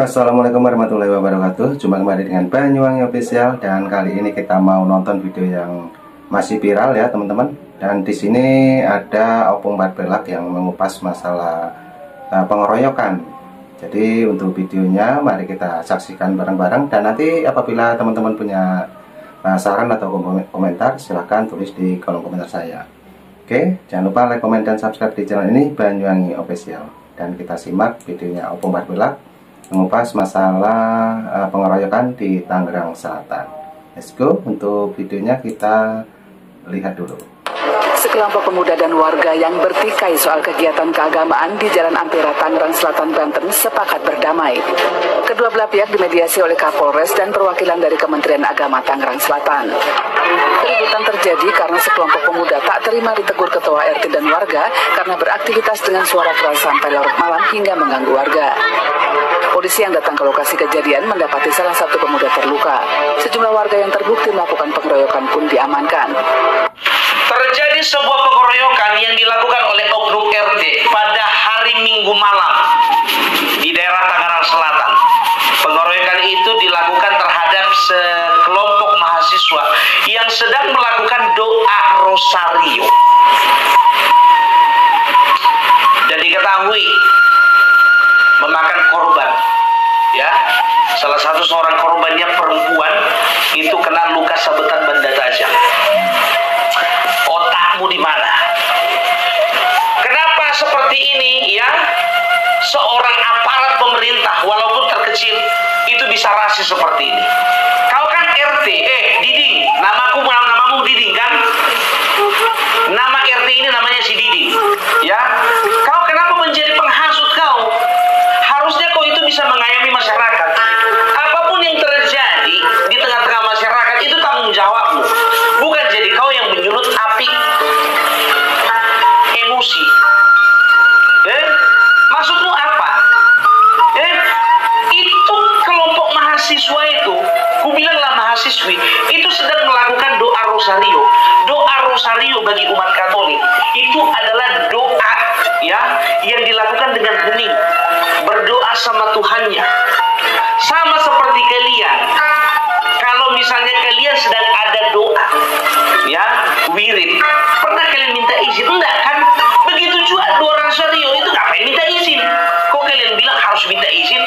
assalamualaikum warahmatullahi wabarakatuh. Jumpa kembali dengan Banyuwangi Official dan kali ini kita mau nonton video yang masih viral ya teman-teman. Dan di sini ada Opung Barbelak yang mengupas masalah uh, pengeroyokan. Jadi untuk videonya mari kita saksikan bareng-bareng dan nanti apabila teman-teman punya uh, saran atau komentar silahkan tulis di kolom komentar saya. Oke, jangan lupa like, komen, dan subscribe di channel ini Banyuwangi Official. Dan kita simak videonya Opung Barbelak mengupas masalah uh, pengeroyokan di Tangerang Selatan. Let's go, untuk videonya kita lihat dulu. Sekelompok pemuda dan warga yang bertikai soal kegiatan keagamaan di Jalan Ampera, Tangerang Selatan, Banten sepakat berdamai. Kedua belah pihak dimediasi oleh Kapolres dan perwakilan dari Kementerian Agama Tangerang Selatan. Keributan terjadi karena sekelompok pemuda tak terima ditegur ketua RT dan warga karena beraktivitas dengan suara keras sampai larut malam hingga mengganggu warga. Polisi yang datang ke lokasi kejadian mendapati salah satu pemuda terluka. Sejumlah warga yang terbukti melakukan pengeroyokan pun diamankan. Terjadi sebuah pengeroyokan yang dilakukan oleh oknum RT pada hari Minggu malam di daerah Tangerang Selatan. Pengeroyokan itu dilakukan terhadap sekelompok mahasiswa yang sedang melakukan doa rosario. Dan diketahui memakan korban ya salah satu seorang korbannya perempuan itu kena luka sabetan benda seorang aparat pemerintah walaupun terkecil itu bisa rasis seperti ini. Kau kan RT eh Diding. Namaku namamu Diding kan? Nama RT ini namanya si Diding ya? Kau kenapa menjadi penghasut kau? Harusnya kau itu bisa mengayomi masyarakat. Apa pun yang terjadi di tengah-tengah masyarakat itu tanggung jawabmu. Bukan jadi kau yang menyulut api sama Tuhannya. Sama seperti kalian. Kalau misalnya kalian sedang ada doa ya wirid pernah kalian minta izin? Enggak kan? Begitu juga doa rosario itu ngapain minta izin? Kok kalian bilang harus minta izin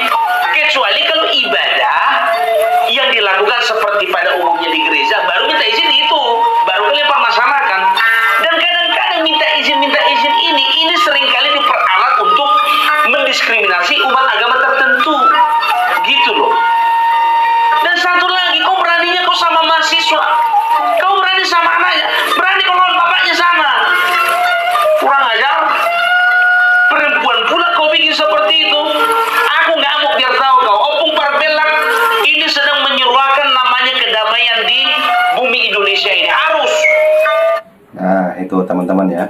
Nah, itu teman-teman ya.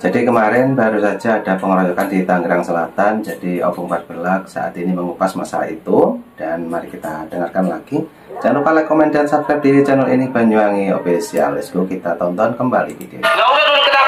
Jadi kemarin baru saja ada pengeroyokan di Tangerang Selatan. Jadi Opung Barbelak saat ini mengupas masalah itu dan mari kita dengarkan lagi. Jangan lupa like, komen, dan subscribe di channel ini Banyuwangi Official. Let's go kita tonton kembali video. Kita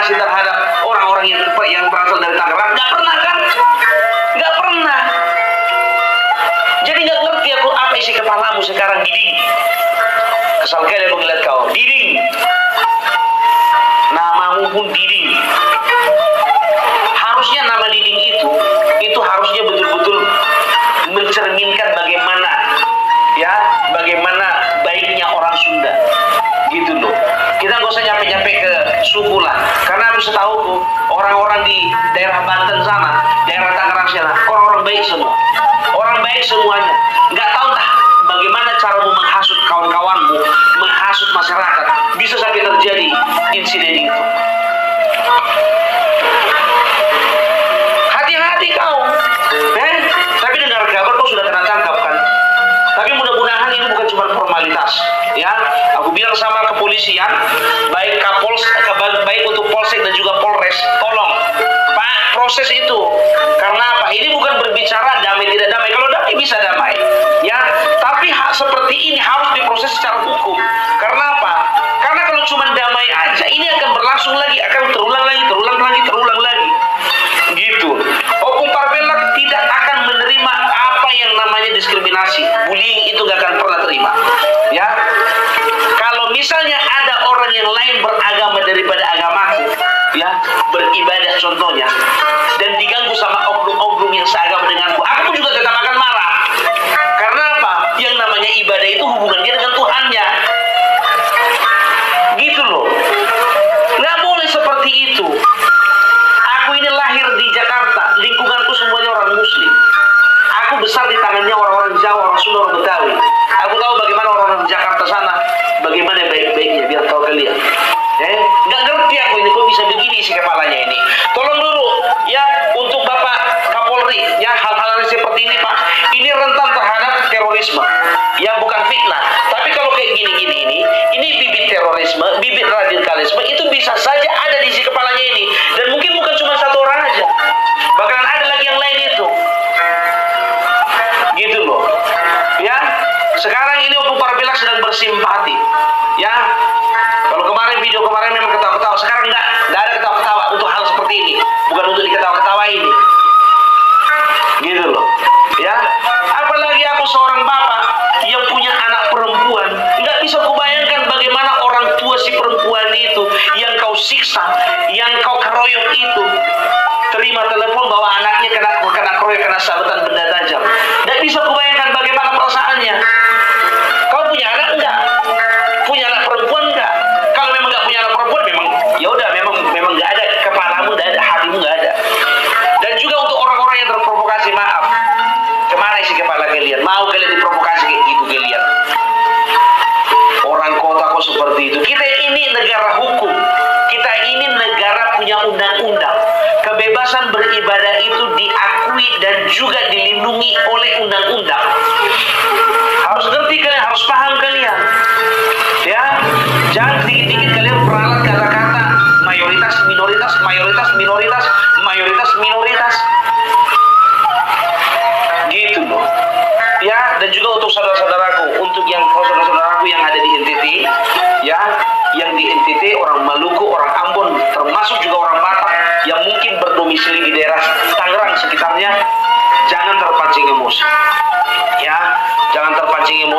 diskriminasi terhadap orang-orang yang yang berasal dari Tangerang? Nggak pernah kan? Nggak pernah. Jadi nggak ngerti aku apa isi kepalamu sekarang Diding. Kesal kali aku ngeliat kau. Diding. Namamu pun Diding. Harusnya nama Diding itu, itu harusnya betul-betul mencerminkan bagaimana ya, bagaimana baiknya orang Sunda. Gitu loh. Kita nggak usah nyampe-nyampe ke suku lah setahuku orang-orang di daerah Banten sana, daerah Tangerang sana, orang-orang baik semua. Orang baik semuanya. Nggak tahu tak bagaimana caramu menghasut kawan-kawanmu, menghasut masyarakat. Bisa sampai terjadi insiden itu. Proses itu. Karena apa? Ini bukan berbicara damai tidak damai. Kalau damai bisa damai, ya. Tapi hak seperti ini harus diproses secara hukum. Karena apa? Karena kalau cuma damai aja, ini akan berlangsung lagi, akan terulang lagi, terulang lagi, terulang lagi. Gitu. Opung Parbelak tidak akan menerima apa yang namanya diskriminasi. Bullying itu gak akan pernah terima. Ya. Kalau misalnya ada orang yang lain beragama daripada agamaku, ya, beribadah contohnya, dan diganggu sama oknum-oknum yang seagama denganku, aku juga tetap itu terima telepon bahwa anaknya kena kena keroyok kena sabetan benda tajam. Nggak bisa kubayangkan Beribadah itu diakui dan juga dilindungi oleh undang-undang. Harus ngerti kalian, harus paham kalian. Ya, jangan dikit-dikit kalian peralat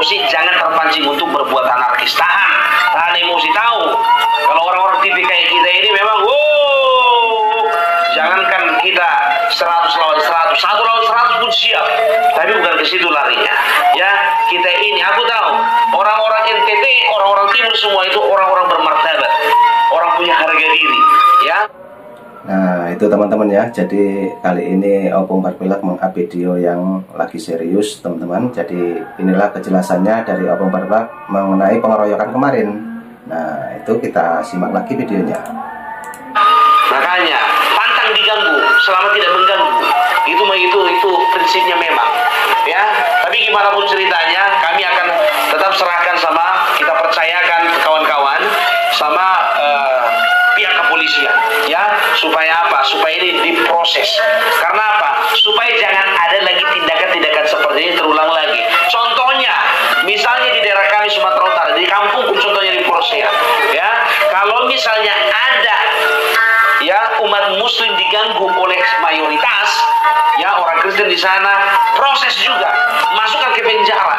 emosi, jangan terpancing untuk berbuat anarkis. Tahan, tahan emosi tahu. Kalau orang-orang TV kayak kita ini memang, wow, jangankan kita 100 lawan 100, satu lawan 100 pun siap. Tapi bukan ke situ larinya. Ya, kita ini, aku tahu orang-orang NTT, orang-orang timur semua itu orang-orang bermartabat, orang punya harga diri. Ya, Nah itu teman-teman ya Jadi kali ini Opung Barbelak mengupload video yang lagi serius teman-teman Jadi inilah kejelasannya dari Opung Barbelak mengenai pengeroyokan kemarin Nah itu kita simak lagi videonya makanya pantang diganggu selama tidak mengganggu. Itu itu itu prinsipnya memang. Ya, tapi gimana pun ceritanya, kami akan tetap serahkan sama kita percayakan ke kawan-kawan sama eh, pihak kepolisian ya supaya apa? Supaya ini diproses. Karena apa? Supaya jangan ada lagi tindakan-tindakan seperti ini terulang lagi. Contohnya misalnya di daerah kami Sumatera Utara di kampung contohnya di Porsea ya. Kalau misalnya ada ya umat muslim diganggu oleh mayoritas ya orang Kristen di sana proses juga. Masukkan ke penjara.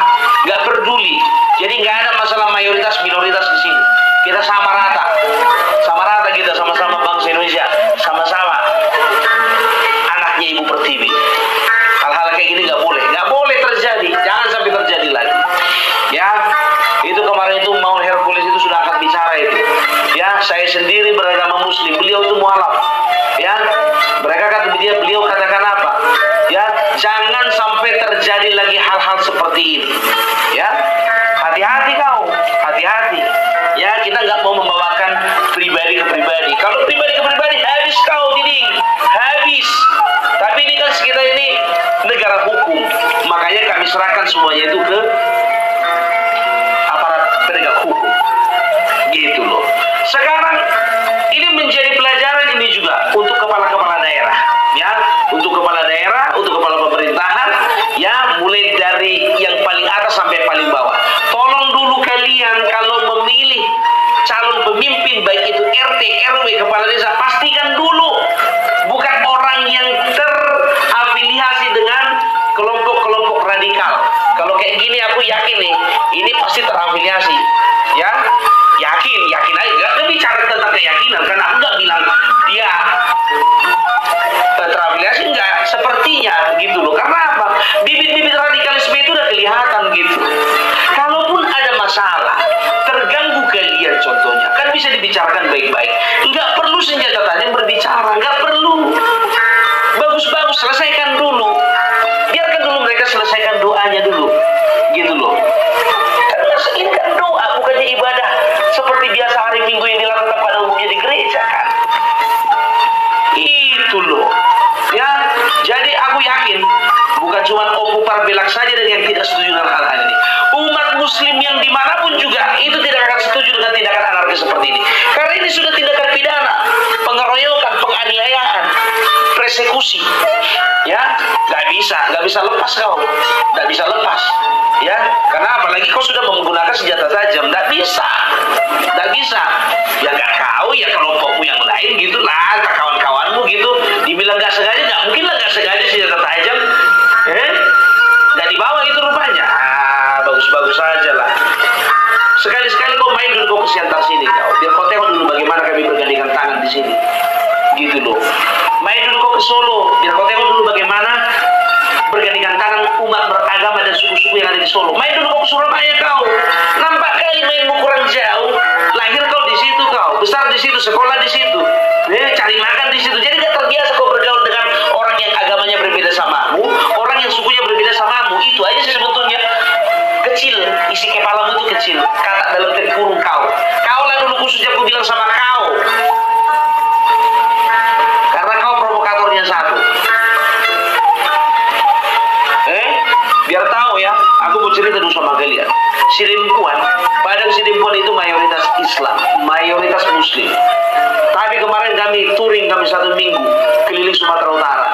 Nggak peduli. Jadi nggak ada masalah mayoritas minoritas di sini kita sama rata. Sama rata kita sama-sama bangsa Indonesia. Sama-sama. Anaknya ibu pertiwi. Hal-hal kayak gini nggak boleh. Nggak boleh terjadi. Jangan sampai terjadi lagi. Ya itu kemarin itu Maun Hercules itu sudah akan bicara itu. Ya saya sendiri beragama muslim. Beliau itu mualaf. Ya mereka kata dia beliau katakan apa? Ya jangan sampai terjadi lagi hal-hal seperti ini. Ya hati-hati kau. Hati-hati ya kita nggak mau membawakan pribadi ke pribadi. Kalau pribadi ke pribadi habis kau dinding habis. Tapi ini kan kita ini negara hukum. Makanya kami serahkan semuanya itu ke aparat penegak hukum. Gitu loh. Sekarang ini menjadi pelajaran RT RW kepala desa pastikan dulu bukan orang yang terafiliasi dengan kelompok-kelompok radikal. Kalau kayak gini aku yakin nih ini pasti terafiliasi. Ya yakin yakin aja. Gak bicara tentang keyakinan karena aku nggak bilang dia terafiliasi enggak sepertinya gitu loh. Karena apa? Bibit-bibit radikalisme itu udah kelihatan gitu. Kalaupun ada masalah terganggu kan bisa dibicarakan baik-baik. Nggak perlu senjata tajam berbicara nggak perlu. Bagus-bagus selesaikan dulu. Biarkan dulu mereka selesaikan doanya dulu. Gitu loh. Karena ini doa bukannya ibadah. Seperti biasa hari minggu yang dilakukan pada umumnya di gereja kan? Itu loh. Ya jadi aku yakin bukan cuma Oppo Parbelak saja dan yang tidak setuju dengan hal-hal ini. Umat muslim yang di mana pun juga itu tidak dengan anarkis seperti ini. Karena ini sudah tindakan pidana pengeroyokan penganiayaan persekusi. Ya nggak bisa nggak bisa lepas kau. Nggak bisa lepas. Ya karena apalagi kau sudah menggunakan senjata tajam nggak bisa. Nggak bisa. Ya nggak kau ya kelompokmu yang lain gitu lah kawan-kawanmu gitu. Dibilang nggak sengaja nggak mungkin lah nggak sengaja senjata tajam. Eh nggak dibawa itu rupanya. Ah, bagus-bagus saja lah sekali-sekali kau main dulu kau ke siantar sini. Kau biar kau tengok dulu bagaimana kami bergandengan tangan di sini. Gitu loh main dulu kau ke Solo. Biar kau tengok dulu bagaimana bergandengan tangan umat beragama dan suku-suku yang ada di Solo. Main dulu kau ke Surabaya kau. Nampak kali mainmu kurang jauh. Lahir kau di situ kau. Besar di situ sekolah di situ. Eh, cari makan di situ. Jadi gak terbiasa kau bergaul dengan orang yang agamanya berbeda samamu orang yang sukunya berbeda samamu itu aja kecil kata dalam kurung kau. Kau lah dulu khususnya aku bilang sama kau. Karena kau provokatornya satu. Eh biar tahu ya aku mau cerita dulu sama kalian. Sirimpuan Padang Sirimpuan itu mayoritas Islam mayoritas Muslim. Tapi kemarin kami touring kami satu minggu keliling Sumatera Utara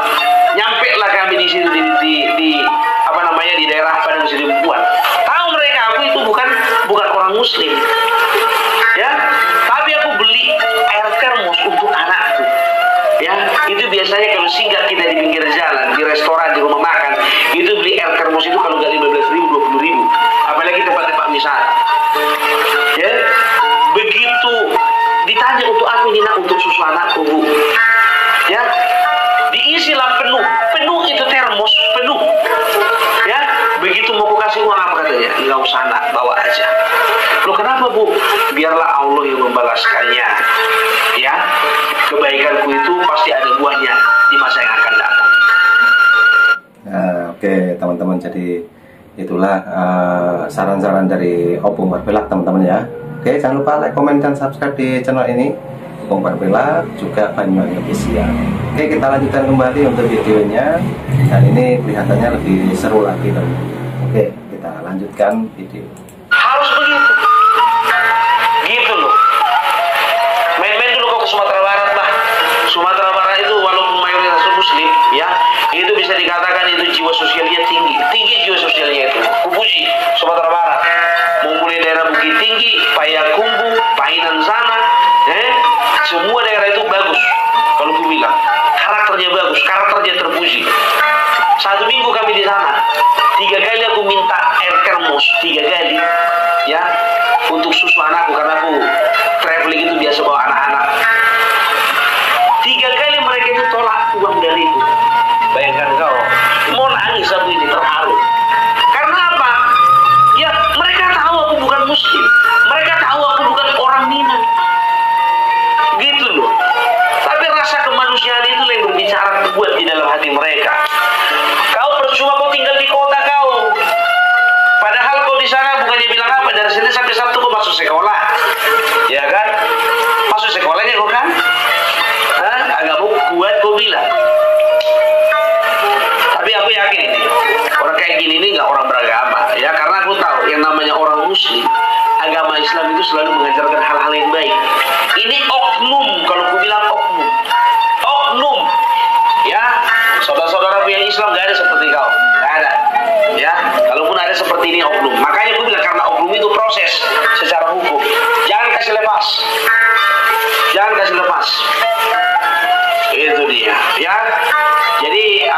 Muslim. Ya tapi aku beli air termos untuk anakku. Ya itu biasanya kalau singgah kita di pinggir jalan di restoran di rumah makan itu beli air termos itu kalau nggak 15 ribu 20 ribu. Apalagi tempat-tempat wisata ya begitu ditanya untuk apa ini nak untuk susu anakku biarlah Allah yang membalaskannya ya kebaikanku itu pasti ada buahnya di masa yang akan datang Nah, Oke teman-teman jadi itulah eh, saran-saran dari Opung Barbelak teman-teman ya. Oke jangan lupa like, komen, dan subscribe di channel ini Opung Barbelak juga Banyuwangi Official. Oke kita lanjutkan kembali untuk videonya dan ini kelihatannya lebih seru lagi teman. Oke kita lanjutkan video. harus begitu kupuji Sumatera Barat. Memulai daerah Bukit Tinggi Payakumbu Painan sana eh? Semua daerah itu bagus. Kalau ku bilang karakternya bagus karakternya terpuji. Satu minggu kami di sana tiga kali aku minta air termos tiga kali ya untuk susu anakku karena aku traveling itu biasa bawa anak-anak. Tiga kali mereka itu tolak uang dariku bayangkan kau mau nangis aku ini terharu muslim mereka tahu aku bukan orang Minang gitu loh. Tapi rasa kemanusiaan itu yang berbicara kuat di dalam hati mereka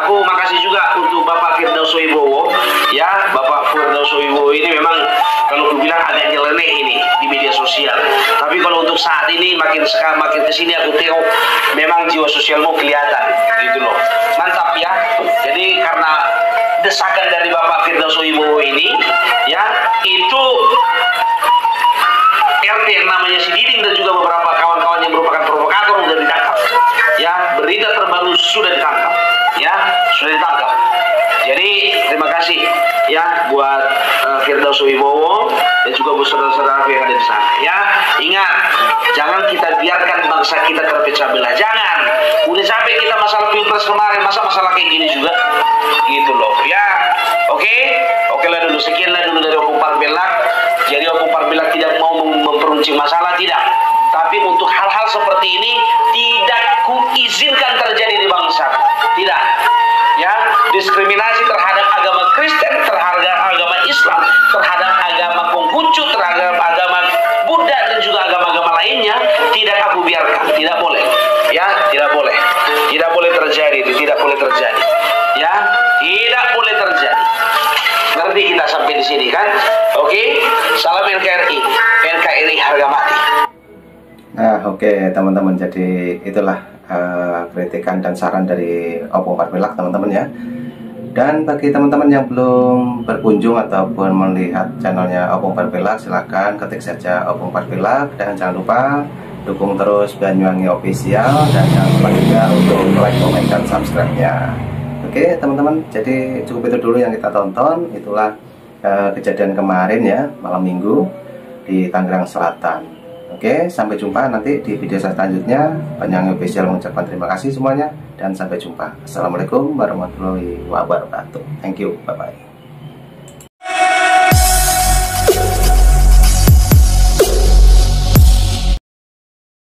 aku makasih juga untuk Bapak Firdaus Wibowo. Ya Bapak Firdaus Wibowo ini memang kalau aku bilang agak nyeleneh ini di media sosial. Tapi kalau untuk saat ini makin sekarang makin ke sini aku tengok memang jiwa sosialmu kelihatan gitu loh. Mantap ya. Jadi karena desakan dari Bapak Firdaus Wibowo ini ya itu RT yang namanya si Diding dan juga beberapa kawan-kawan yang merupakan provokator sudah ditangkap. Ya berita terbaru sudah ditangkap ya sudah ditangkap. Jadi terima kasih ya buat uh, Firdaus Wibowo dan juga buat saudara-saudara yang ada di sana. Ya ingat jangan kita biarkan bangsa kita terpecah belah. Jangan. Udah sampai kita masalah pilpres kemarin masa masalah kayak gini juga? Gitu loh ya. Oke? Okay? oke lah dulu sekian lah dulu dari Opung Parbelak jadi Opung Parbelak tidak mau memperuncing masalah tidak tapi untuk hal-hal seperti ini tidak kuizinkan terjadi di bangsa. Tidak. Ya diskriminasi terhadap agama Kristen terhadap agama Islam terhadap agama Konghucu terhadap agama Buddha dan juga agama-agama lainnya tidak aku biarkan. Tidak boleh. Ya tidak boleh. Tidak boleh terjadi tidak boleh terjadi. Ya tidak boleh terjadi. Ngerti kita sampai di sini kan? Oke? Salam NKRI oke teman-teman. Jadi itulah uh, kritikan dan saran dari Opung Parpilak teman-teman ya. Dan bagi teman-teman yang belum berkunjung ataupun melihat channelnya Opung Parpilak, silahkan ketik saja Opung Parpilak dan jangan lupa dukung terus Banyuwangi Official dan jangan lupa juga untuk like, komen, dan subscribe-nya. Oke teman-teman, jadi cukup itu dulu yang kita tonton. Itulah uh, kejadian kemarin ya malam minggu di Tangerang Selatan. Oke, sampai jumpa nanti di video selanjutnya. Banyak official mengucapkan terima kasih semuanya dan sampai jumpa. Assalamualaikum warahmatullahi wabarakatuh. Thank you. Bye bye.